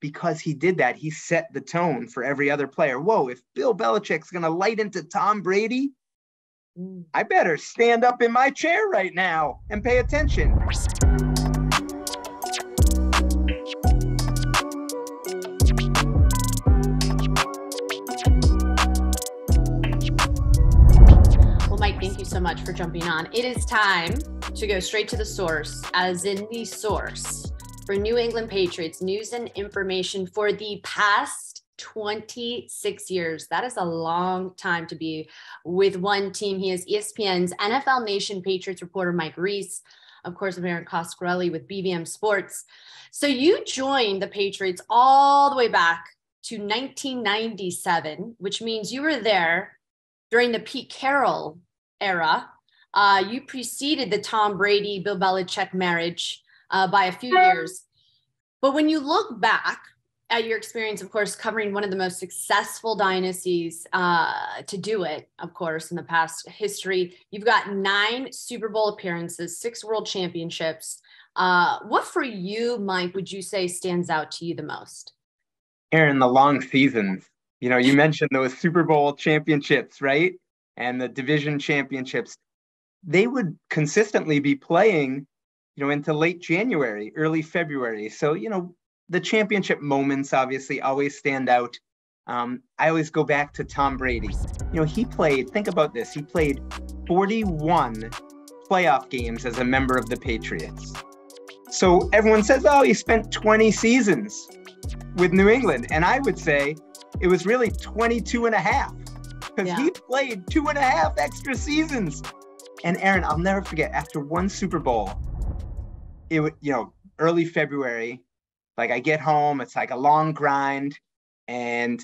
because he did that, he set the tone for every other player. Whoa, if Bill Belichick's going to light into Tom Brady. I better stand up in my chair right now and pay attention. Well, Mike, thank you so much for jumping on. It is time to go straight to the source, as in the source for New England Patriots news and information for the past 26 years. That is a long time to be with one team. He is ESPN's NFL Nation Patriots reporter, Mike Reiss. Of course, I'm Erin Coscarelli with BVM Sports. So you joined the Patriots all the way back to 1997, which means you were there during the Pete Carroll era. Uh, you preceded the Tom Brady Bill Belichick marriage uh, by a few years. But when you look back at your experience, of course, covering one of the most successful dynasties uh, to do it, of course, in the past history, you've got nine Super Bowl appearances, six world championships. Uh, what for you, Mike, would you say stands out to you the most? Erin, the long seasons. You know, you mentioned those Super Bowl championships, right? and the division championships, they would consistently be playing, you know, into late January, early February. So, you know, the championship moments obviously always stand out. Um, I always go back to Tom Brady. You know, he played, think about this, he played 41 playoff games as a member of the Patriots. So everyone says, oh, he spent 20 seasons with New England. And I would say it was really 22 and a half because yeah. he played two and a half extra seasons. And Erin, I'll never forget after one Super Bowl, it would, you know, early February, like I get home, it's like a long grind. And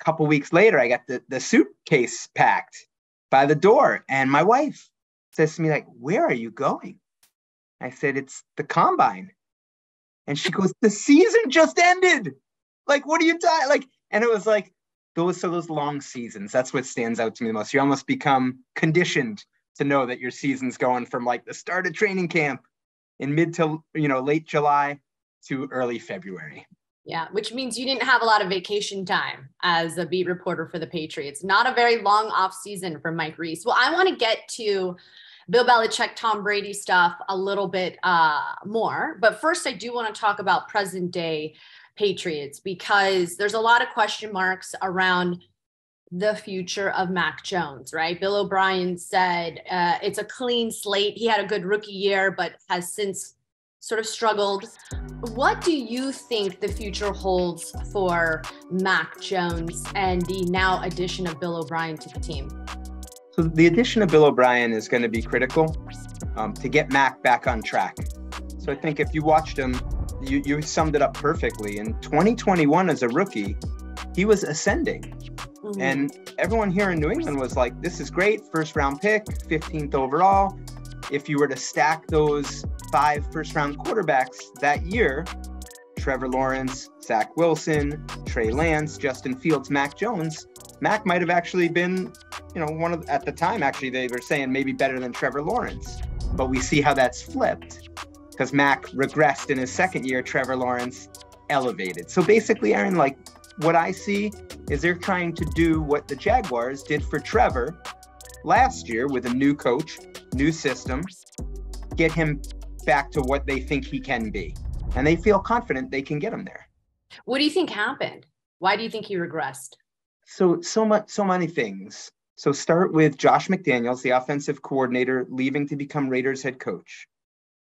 a couple weeks later, I got the, the suitcase packed by the door. And my wife says to me, like, where are you going? I said, it's the combine. And she goes, the season just ended. Like, what are you doing? Like, and it was like, those so those long seasons that's what stands out to me the most you almost become conditioned to know that your season's going from like the start of training camp in mid to you know late july to early february yeah which means you didn't have a lot of vacation time as a beat reporter for the patriots not a very long off season for mike Reiss. well i want to get to Bill Belichick, Tom Brady stuff a little bit uh, more. But first, I do want to talk about present day Patriots because there's a lot of question marks around the future of Mac Jones, right? Bill O'Brien said uh, it's a clean slate. He had a good rookie year, but has since sort of struggled. What do you think the future holds for Mac Jones and the now addition of Bill O'Brien to the team? So, the addition of Bill O'Brien is going to be critical um, to get Mac back on track. So, I think if you watched him you, you summed it up perfectly. In 2021, as a rookie, he was ascending. Mm-hmm. And everyone here in New England was like, this is great. First round pick, 15th overall. If you were to stack those five first round quarterbacks that year, Trevor Lawrence, Zach Wilson, Trey Lance, Justin Fields, Mac Jones, Mac might have actually been, you know, one of at the time actually they were saying maybe better than Trevor Lawrence. But we see how that's flipped because Mac regressed in his second year, Trevor Lawrence elevated. So basically, Erin, like what I see is they're trying to do what the Jaguars did for Trevor last year with a new coach, new system, get him back to what they think he can be. And they feel confident they can get him there. What do you think happened? Why do you think he regressed? So so much so many things. So start with Josh McDaniels, the offensive coordinator, leaving to become Raiders head coach.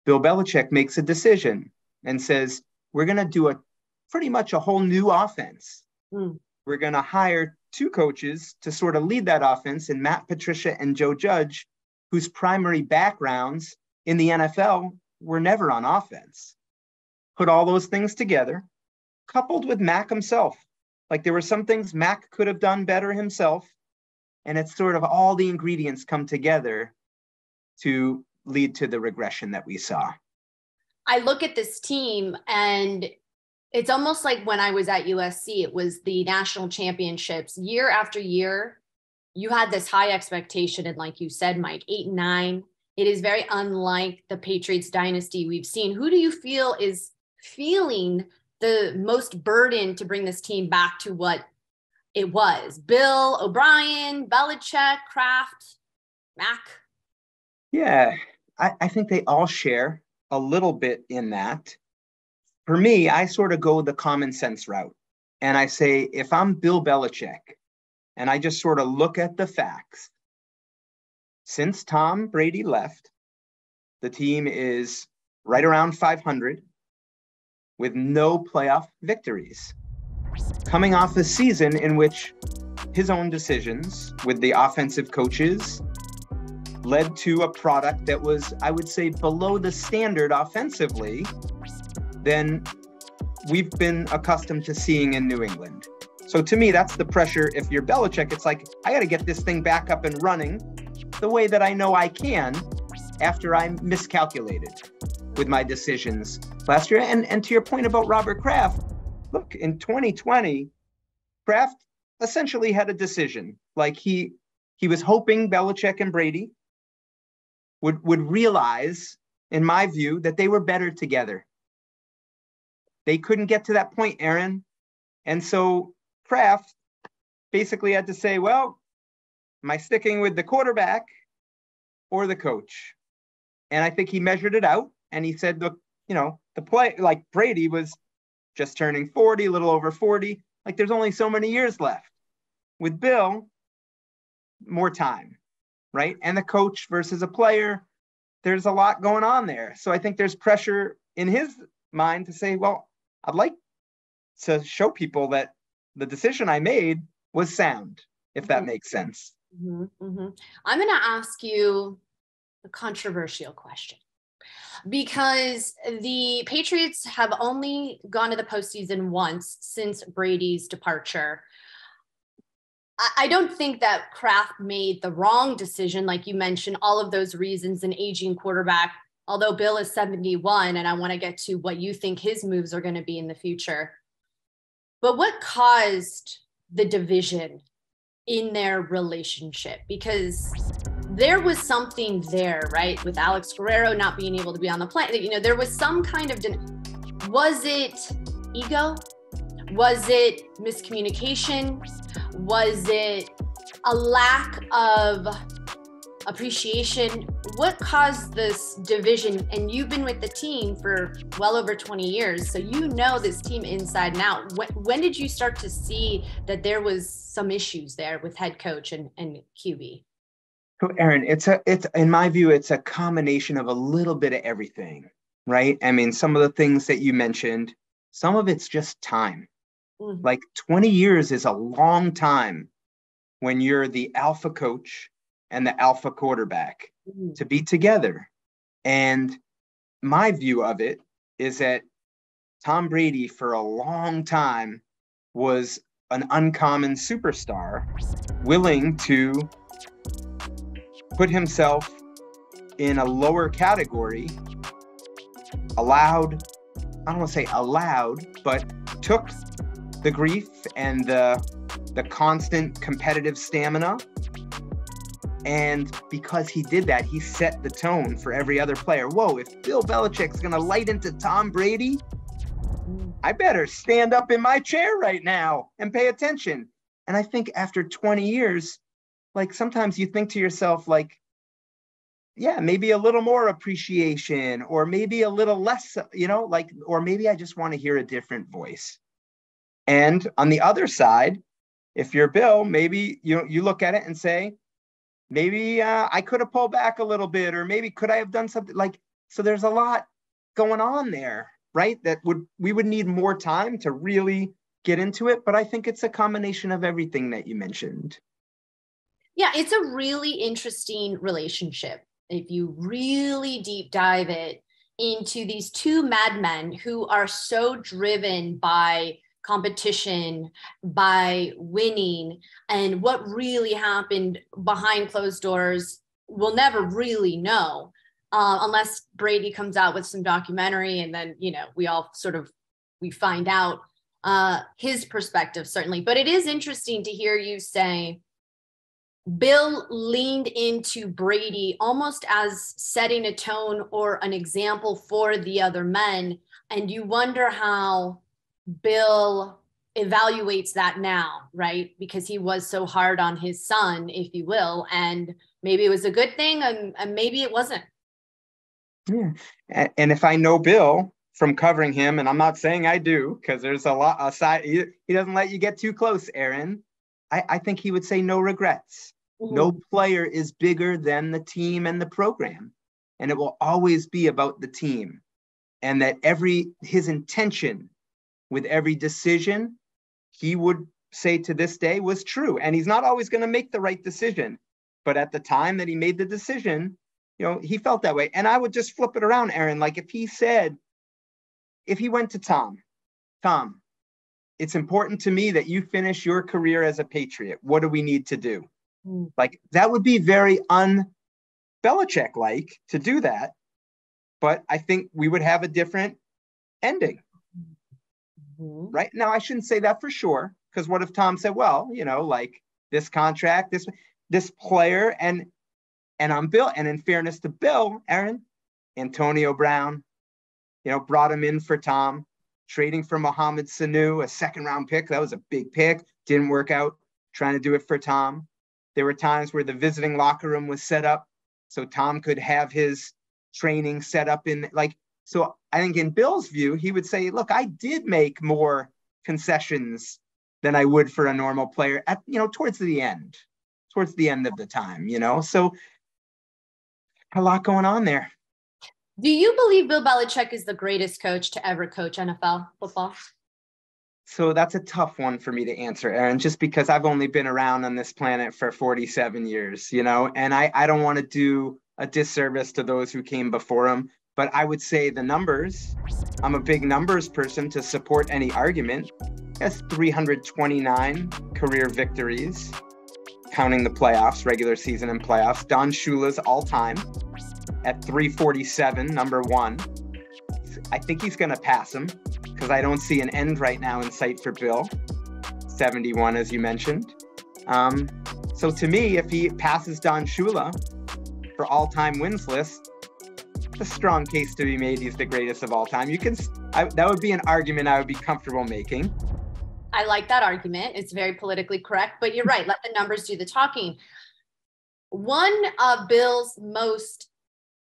Bill Belichick makes a decision and says, we're going to do a pretty much a whole new offense. Mm. We're going to hire two coaches to sort of lead that offense, and Matt Patricia and Joe Judge, whose primary backgrounds in the NFL were never on offense. Put all those things together, coupled with Mac himself. Like there were some things Mac could have done better himself. And it's sort of all the ingredients come together to lead to the regression that we saw. I look at this team and it's almost like when I was at USC, it was the national championships year after year. You had this high expectation. And like you said, Mike, eight and nine. It is very unlike the Patriots dynasty we've seen. Who do you feel is feeling the most burden to bring this team back to what it was? Bill, O'Brien, Belichick, Kraft, Mac? Yeah, I, I think they all share a little bit in that. For me, I sort of go the common sense route. And I say, if I'm Bill Belichick and I just sort of look at the facts, since Tom Brady left, the team is right around 500 with no playoff victories. Coming off a season in which his own decisions with the offensive coaches led to a product that was, I would say, below the standard offensively than we've been accustomed to seeing in New England. So to me, that's the pressure. If you're Belichick, it's like, I got to get this thing back up and running the way that I know I can after I miscalculated with my decisions last year. And, and to your point about Robert Kraft, look, in 2020, Kraft essentially had a decision. Like he he was hoping Belichick and Brady would would realize, in my view, that they were better together. They couldn't get to that point, Erin. And so Kraft basically had to say, well, am I sticking with the quarterback or the coach? And I think he measured it out and he said, look, you know, the play like Brady was just turning 40, a little over 40. Like there's only so many years left. With Bill, more time, right? And the coach versus a player, there's a lot going on there. So I think there's pressure in his mind to say, well, I'd like to show people that the decision I made was sound, if that mm-hmm. makes sense. Mm-hmm, mm-hmm. I'm going to ask you a controversial question because the Patriots have only gone to the postseason once since Brady's departure. I don't think that Kraft made the wrong decision, like you mentioned, all of those reasons, an aging quarterback. Although Bill is 71, and I want to get to what you think his moves are going to be in the future. But what caused the division in their relationship? Because there was something there, right? With Alex Guerrero not being able to be on the plane. You know, there was some kind of, was it ego? Was it miscommunication? Was it a lack of appreciation? What caused this division? And you've been with the team for well over 20 years, so you know this team inside and out. When, when did you start to see that there was some issues there with head coach and, and QB? So Erin, it's a it's in my view, it's a combination of a little bit of everything, right? I mean, some of the things that you mentioned, some of it's just time. Mm-hmm. Like 20 years is a long time when you're the alpha coach and the alpha quarterback mm-hmm. to be together. And my view of it is that Tom Brady, for a long time, was an uncommon superstar, willing to put himself in a lower category, allowed, I don't want to say allowed, but took the grief and the, the constant competitive stamina. And because he did that, he set the tone for every other player. Whoa, if Bill Belichick's going to light into Tom Brady, I better stand up in my chair right now and pay attention. And I think after 20 years, like sometimes you think to yourself like yeah maybe a little more appreciation or maybe a little less you know like or maybe i just want to hear a different voice and on the other side if you're bill maybe you you look at it and say maybe uh, i could have pulled back a little bit or maybe could i have done something like so there's a lot going on there right that would we would need more time to really get into it but i think it's a combination of everything that you mentioned yeah, it's a really interesting relationship. If you really deep dive it into these two madmen who are so driven by competition, by winning, and what really happened behind closed doors, we'll never really know. Uh, unless Brady comes out with some documentary and then, you know, we all sort of we find out uh, his perspective certainly. But it is interesting to hear you say Bill leaned into Brady almost as setting a tone or an example for the other men. And you wonder how Bill evaluates that now, right? Because he was so hard on his son, if you will, and maybe it was a good thing and, and maybe it wasn't. Yeah. And if I know Bill from covering him, and I'm not saying I do, because there's a lot aside, he, he doesn't let you get too close, Erin. I, I think he would say no regrets. Mm-hmm. No player is bigger than the team and the program. And it will always be about the team. And that every his intention with every decision he would say to this day was true. And he's not always going to make the right decision. But at the time that he made the decision, you know, he felt that way. And I would just flip it around, Erin. Like if he said, if he went to Tom, Tom, it's important to me that you finish your career as a Patriot. What do we need to do? Mm. Like that would be very un Belichick like to do that. But I think we would have a different ending. Mm-hmm. Right now, I shouldn't say that for sure. Because what if Tom said, well, you know, like this contract, this this player, and and I'm Bill. And in fairness to Bill, Erin, Antonio Brown, you know, brought him in for Tom, trading for Mohamed Sanu, a second round pick. That was a big pick. Didn't work out. Trying to do it for Tom. There were times where the visiting locker room was set up so Tom could have his training set up in like so I think in Bill's view, he would say, look, I did make more concessions than I would for a normal player at, you know, towards the end, towards the end of the time, you know? So a lot going on there. Do you believe Bill Belichick is the greatest coach to ever coach NFL football? So that's a tough one for me to answer, Erin, just because I've only been around on this planet for 47 years, you know, and I, I don't want to do a disservice to those who came before him. But I would say the numbers, I'm a big numbers person to support any argument. Has 329 career victories, counting the playoffs, regular season and playoffs. Don Shula's all time at 347, number one. I think he's going to pass him because I don't see an end right now in sight for Bill. 71, as you mentioned. Um, so to me, if he passes Don Shula for all-time wins list, a strong case to be made. He's the greatest of all time. You can I, that would be an argument I would be comfortable making. I like that argument. It's very politically correct, but you're right. Let the numbers do the talking. One of Bill's most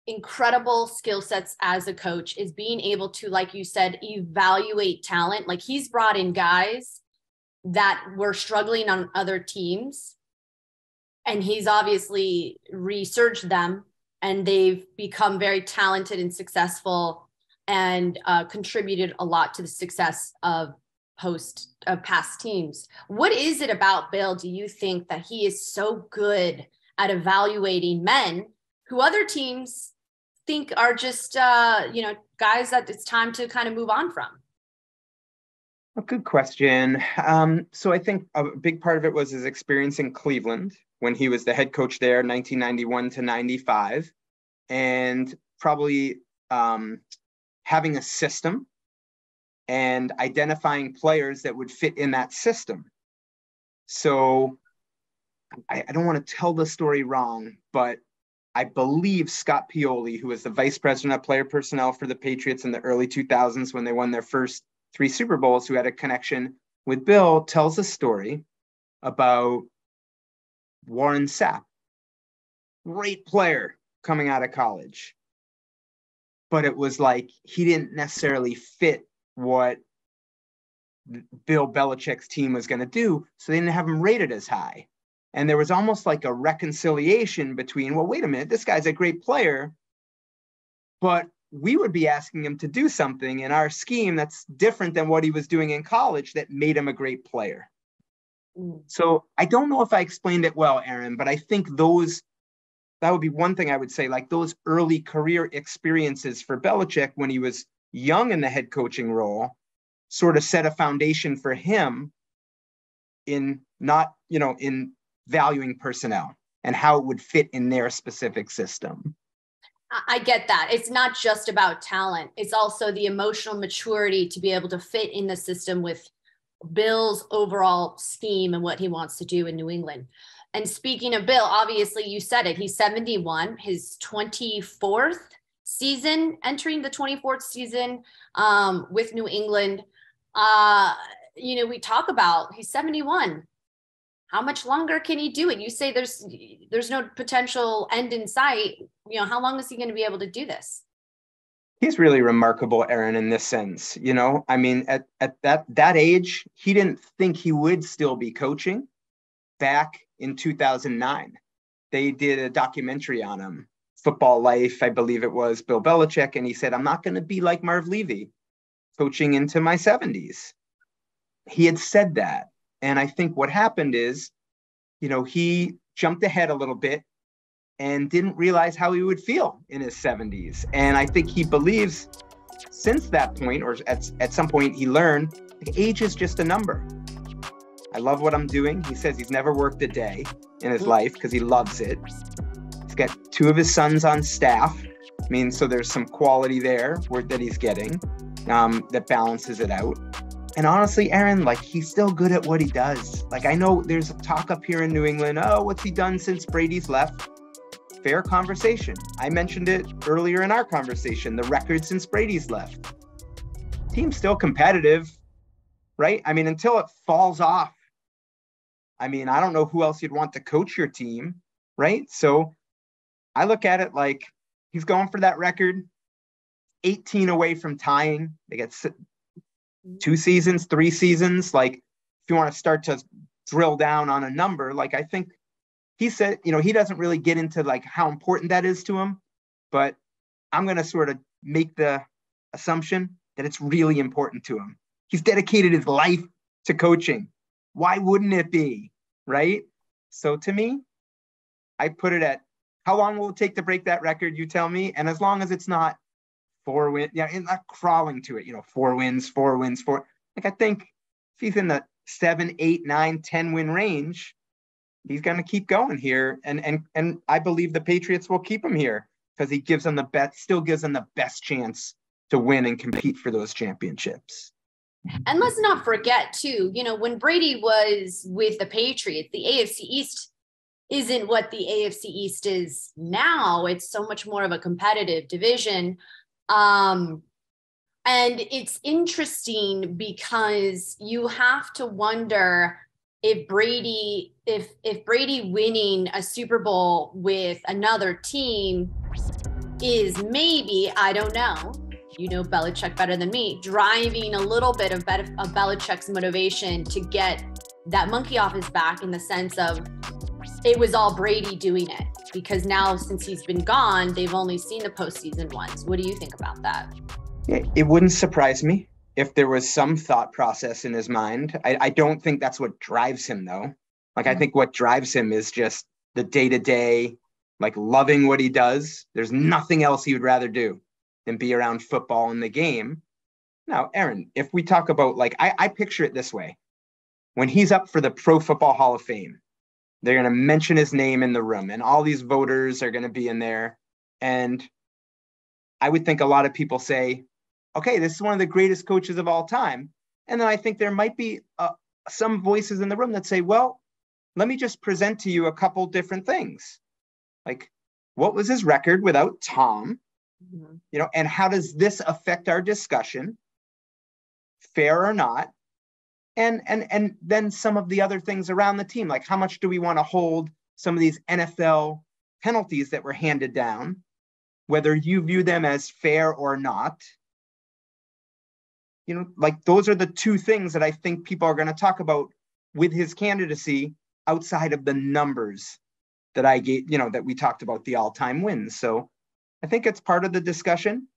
incredible skill sets as a coach is being able to, like you said, evaluate talent. Like he's brought in guys that were struggling on other teams, and he's obviously researched them and they've become very talented and successful and uh, contributed a lot to the success of post uh, past teams. What is it about Bill? Do you think that he is so good at evaluating men who other teams think are just uh, you know guys that it's time to kind of move on from? A good question. Um, so I think a big part of it was his experience in Cleveland when he was the head coach there, 1991 to 95, and probably um, having a system and identifying players that would fit in that system. So I, I don't want to tell the story wrong, but I believe Scott Pioli, who was the vice president of player personnel for the Patriots in the early 2000s when they won their first three Super Bowls, who had a connection with Bill, tells a story about Warren Sapp. Great player coming out of college. But it was like he didn't necessarily fit what Bill Belichick's team was going to do. So they didn't have him rated as high. And there was almost like a reconciliation between, well, wait a minute, this guy's a great player, but we would be asking him to do something in our scheme that's different than what he was doing in college that made him a great player. Mm. So I don't know if I explained it well, Erin, but I think those that would be one thing I would say. Like those early career experiences for Belichick when he was young in the head coaching role, sort of set a foundation for him in not, you know, in valuing personnel and how it would fit in their specific system. I get that. It's not just about talent. It's also the emotional maturity to be able to fit in the system with Bill's overall scheme and what he wants to do in New England. And speaking of Bill, obviously you said it. He's 71, his 24th season, entering the 24th season um, with New England. Uh, you know, we talk about he's 71. How much longer can he do it? You say there's there's no potential end in sight. You know, how long is he going to be able to do this? He's really remarkable, Erin, in this sense. You know, I mean, at, at that that age, he didn't think he would still be coaching back in 2009. They did a documentary on him, Football Life, I believe it was Bill Belichick, and he said, I'm not going to be like Marv Levy coaching into my 70s. He had said that. And I think what happened is, you know, he jumped ahead a little bit and didn't realize how he would feel in his 70s. And I think he believes since that point, or at, at some point, he learned age is just a number. I love what I'm doing. He says he's never worked a day in his life because he loves it. He's got two of his sons on staff. I mean, so there's some quality there that he's getting um, that balances it out. And honestly, Erin, like he's still good at what he does. Like I know there's talk up here in New England. Oh, what's he done since Brady's left? Fair conversation. I mentioned it earlier in our conversation. The record since Brady's left. Team's still competitive, right? I mean, until it falls off I mean, I don't know who else you'd want to coach your team, right? So I look at it like he's going for that record, 18 away from tying. They get two seasons, three seasons. Like, if you want to start to drill down on a number, like I think he said, you know, he doesn't really get into like how important that is to him, but I'm going to sort of make the assumption that it's really important to him. He's dedicated his life to coaching. Why wouldn't it be? Right. So to me, I put it at how long will it take to break that record? You tell me. And as long as it's not four wins, yeah, and not crawling to it, you know, four wins, four wins, four. Like I think if he's in the seven, eight, nine, ten win range, he's going to keep going here. And and and I believe the Patriots will keep him here because he gives them the best, still gives them the best chance to win and compete for those championships. And let's not forget, too, you know, when Brady was with the Patriots, the AFC East isn't what the AFC East is now. It's so much more of a competitive division. Um, and it's interesting because you have to wonder if Brady, if if Brady winning a Super Bowl with another team is maybe, I don't know, you know Belichick better than me, driving a little bit of, Be- of Belichick's motivation to get that monkey off his back in the sense of it was all Brady doing it because now since he's been gone, they've only seen the postseason once. What do you think about that? It wouldn't surprise me if there was some thought process in his mind. I, I don't think that's what drives him though. Like I mm-hmm. think what drives him is just the day to day, like loving what he does. There's nothing else he would rather do than be around football in the game. Now, Erin, if we talk about like, I, I picture it this way when he's up for the Pro Football Hall of Fame, they're going to mention his name in the room, and all these voters are going to be in there. And I would think a lot of people say, okay, this is one of the greatest coaches of all time. And then I think there might be uh, some voices in the room that say, well, let me just present to you a couple different things. Like, what was his record without Tom? Mm-hmm. You know, and how does this affect our discussion? Fair or not? And and and then some of the other things around the team, like how much do we want to hold some of these NFL penalties that were handed down, whether you view them as fair or not? You know, like those are the two things that I think people are going to talk about with his candidacy outside of the numbers that I gave, you know, that we talked about the all-time wins. So I think it's part of the discussion.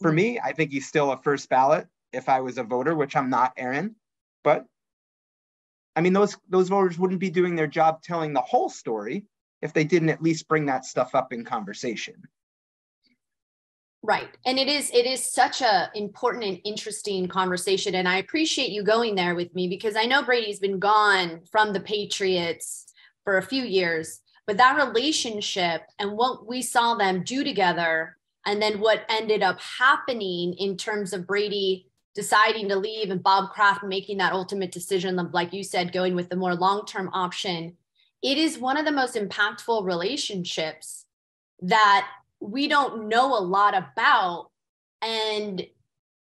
For mm-hmm. me, I think he's still a first ballot if I was a voter, which I'm not, Erin. But I mean, those those voters wouldn't be doing their job telling the whole story if they didn't at least bring that stuff up in conversation. Right. And it is it is such a important and interesting conversation and I appreciate you going there with me because I know Brady's been gone from the Patriots for a few years but that relationship and what we saw them do together, and then what ended up happening in terms of Brady deciding to leave and Bob Kraft making that ultimate decision, like you said, going with the more long term option, it is one of the most impactful relationships that we don't know a lot about. And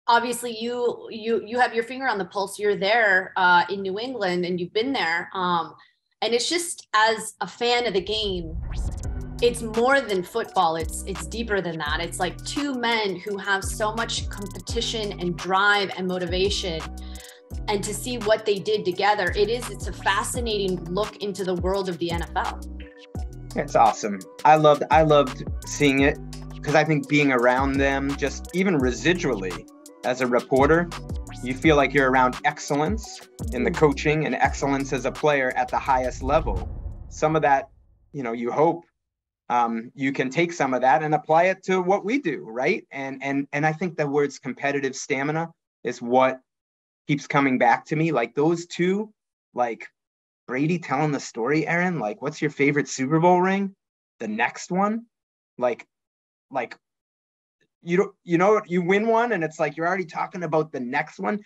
obviously you you you have your finger on the pulse. You're there uh, in New England, and you've been there. Um, and it's just as a fan of the game, it's more than football. It's it's deeper than that. It's like two men who have so much competition and drive and motivation and to see what they did together it is it's a fascinating look into the world of the nfl it's awesome. I loved i loved seeing it because i think being around them just even residually as a reporter you feel like you're around excellence in the coaching and excellence as a player at the highest level. Some of that you know you hope um, you can take some of that and apply it to what we do right? And and and i think the words competitive stamina is what keeps coming back to me. Like those two, like Brady telling the story, Erin, like what's your favorite Super Bowl ring? The next one, like, like you don't, you know, you win one and it's like you're already talking about the next one.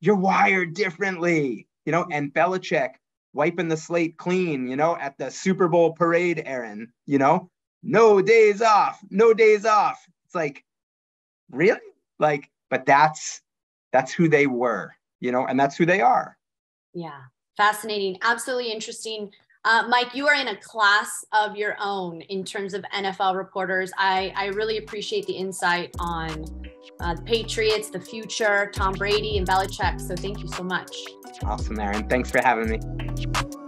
You're wired differently, you know, and Belichick wiping the slate clean, you know, at the Super Bowl parade, Erin, you know, no days off, no days off. It's like, really? Like, but that's that's who they were you know, and that's who they are. Yeah, fascinating, absolutely interesting. Uh, Mike, you are in a class of your own in terms of NFL reporters. I, I really appreciate the insight on uh, the Patriots, the future, Tom Brady, and Belichick. So thank you so much. Awesome, Erin. Thanks for having me.